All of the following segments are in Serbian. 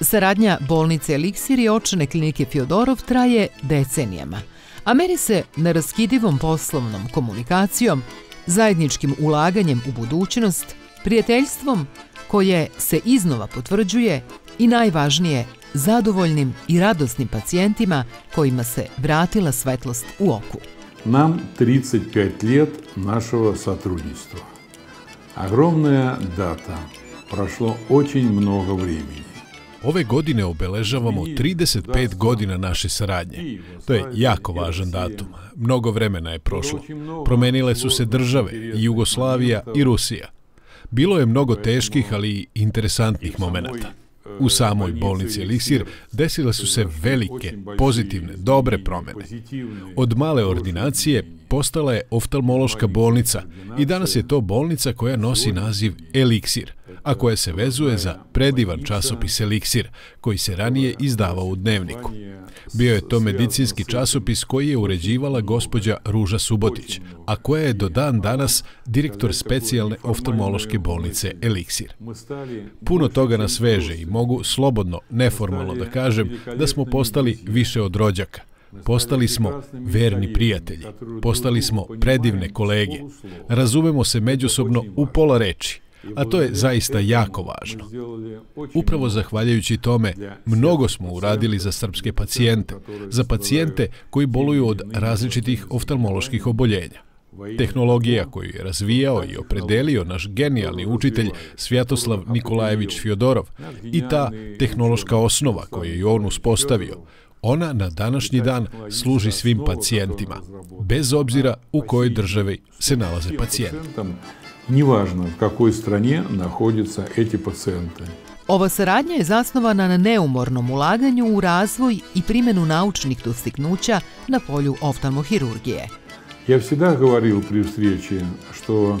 Saradnja bolnice Eliksir i očene klinike Fjodorov traje decenijama, a meri se neraskidivom poslovnom komunikacijom, zajedničkim ulaganjem u budućnost, prijateljstvom koje se iznova potvrđuje i najvažnije zadovoljnim i radosnim pacijentima kojima se vratila svetlost u oku. Нам 35 лет нашего сотрудничества. Огромная дата. Прошло очень много времени. Ove godine obeležavamo 35 godina naše saradnje. To je jako važan datum. Mnogo vremena je prošlo. Promenile su se države, i Jugoslavija i Rusija. Bilo je mnogo teških, ali i interesantnih momenata. U samoj bolnici Eliksir desile su se velike, pozitivne, dobre promene. Od male ordinacije postala je oftalmološka bolnica i danas je to bolnica koja nosi naziv Eliksir, a koja se vezuje za predivan časopis Eliksir, koji se ranije izdavao u dnevniku. Bio je to medicinski časopis koji je uređivala gospođa Ruža Subotić, a koja je do dan danas direktor specijalne oftalmološke bolnice Eliksir. Puno toga nas veže i mogu slobodno, neformalno da kažem da smo postali više od rođaka. Postali smo verni prijatelji, postali smo predivne kolege, razumemo se međusobno u pola reči, a to je zaista jako važno. Upravo zahvaljujući tome, mnogo smo uradili za srpske pacijente, za pacijente koji boluju od različitih oftalmoloških oboljenja. Tehnologija koju je razvijao i opredelio naš genijalni učitelj Svjatoslav Nikolajević Fjodorov i ta tehnološka osnova koju je on uspostavio, ona na današnji dan služi svim pacijentima, bez obzira u kojoj državi se nalaze pacijenti. Неважно, в какой стране находятся эти пациенты. Ova saradnja je zasnovana na neumornom ulaganju u razvoj i primjenu naučnih dostignuća na polju oftalmohirurgije. Я всегда говорил при встрече, что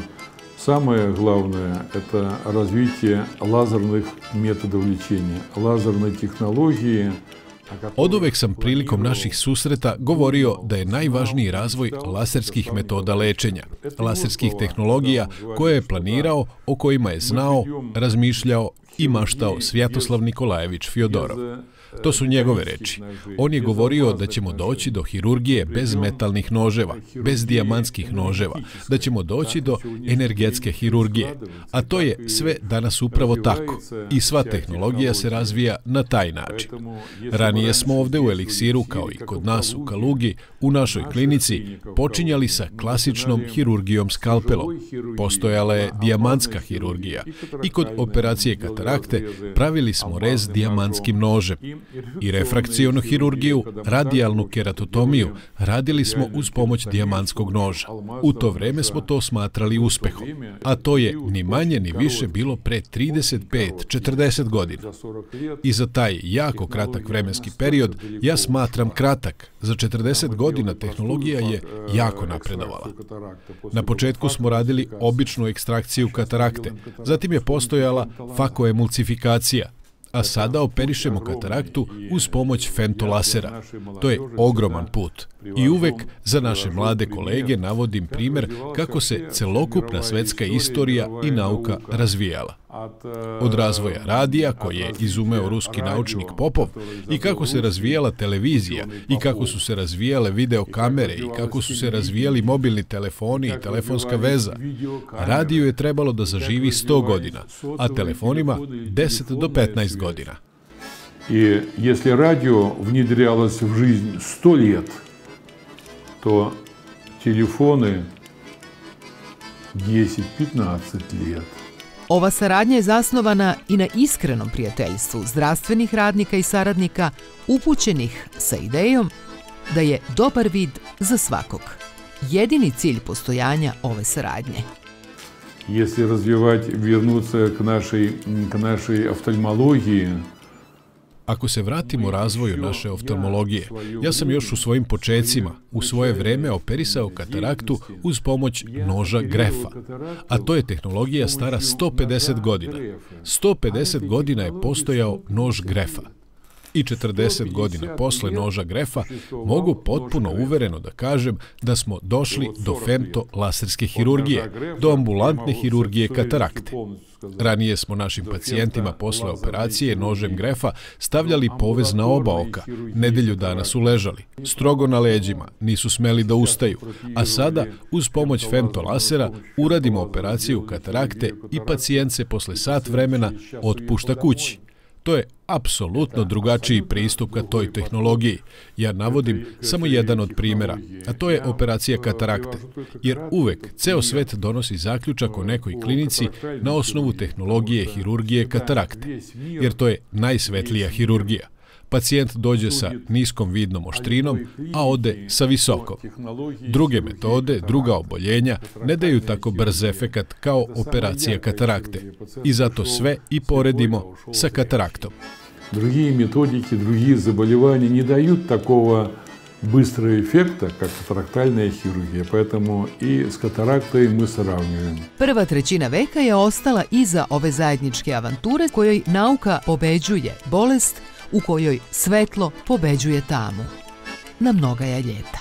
самое главное – это развитие лазерных методов лечения, лазерной технологии – Od uvek sam prilikom naših susreta govorio da je najvažniji razvoj laserskih metoda lečenja, laserskih tehnologija koje je planirao, o kojima je znao, razmišljao i maštao Svjatoslav Nikolajević Fjodorov. To su njegove reči. On je govorio da ćemo doći do hirurgije bez metalnih noževa, bez dijamantskih noževa, da ćemo doći do energetske hirurgije. A to je sve danas upravo tako. I sva tehnologija se razvija na taj način. Ranije smo ovde u Eliksiru, kao i kod nas u Kalugi, u našoj klinici, počinjali sa klasičnom hirurgijom skalpelom. Postojala je dijamantska hirurgija i kod operacije katarakte pravili smo rez dijamantskim nožem i refrakcijonu hirurgiju, radijalnu keratotomiju radili smo uz pomoć dijamantskog noža. U to vreme smo to smatrali uspehom, a to je ni manje ni više bilo pre 35-40 godina. I za taj jako kratak vremenski period ja smatram kratak. Za 40 godina tehnologija je jako napredovala. Na početku smo radili običnu ekstrakciju katarakte, zatim je postojala fakoemulsifikacija, a sada operišemo kataraktu uz pomoć femtolasera. To je ogroman put. I uvek za naše mlade kolege navodim primer kako se celokupna svetska istorija i nauka razvijala. Od razvoja radija, koje je izumeo ruski naučnik Popov, i kako se razvijala televizija, i kako su se razvijale videokamere, i kako su se razvijali mobilni telefoni i telefonska veza. Radio je trebalo da zaživi 100 godina, a telefonima 10 do 15 godina. И если радио внедрялось в жизнь 100 лет, то телефоны 10-15 лет. Ova saradnja je zasnovana i na iskrenom prijateljstvu zdravstvenih radnika i saradnika upućenih sa idejom da je dobar vid za svakog. Jedini cilj postojanja ove saradnje. Если развивать, вернуться к нашей, к нашей офтальмологии, Ako se vratimo razvoju naše oftalmologije, ja sam još u svojim počecima, u svoje vreme operisao kataraktu uz pomoć noža grefa. A to je tehnologija stara 150 godina. 150 godina je postojao nož grefa. I 40 godina posle noža Grefa mogu potpuno uvereno da kažem da smo došli do femto laserske hirurgije, do ambulantne hirurgije katarakte. Ranije smo našim pacijentima posle operacije nožem grefa stavljali povez na oba oka. Nedelju dana su ležali, strogo na leđima, nisu smeli da ustaju. A sada, uz pomoć femtolasera, uradimo operaciju katarakte i pacijent se posle sat vremena otpušta kući. To je apsolutno drugačiji pristup ka toj tehnologiji. Ja navodim samo jedan od primjera, a to je operacija katarakte. Jer uvek ceo svet donosi zaključak o nekoj klinici na osnovu tehnologije hirurgije katarakte. Jer to je najsvetlija hirurgija. Pacijent dođe sa niskom vidnom oštrinom, a ode sa visokom. Druge metode, druga oboljenja ne daju tako brz efekat kao operacija katarakte. I zato sve i poredimo sa kataraktom. Другие методики, другие заболевания не дают такого быстрого эффекта, как катарактальная хирургия. Поэтому и с катарактой мы сравниваем. Prva trećina veka je ostala iza ove zajedničke avanture kojoj nauka pobeđuje bolest u kojoj svetlo pobeđuje tamu. Na mnoga je ljeta.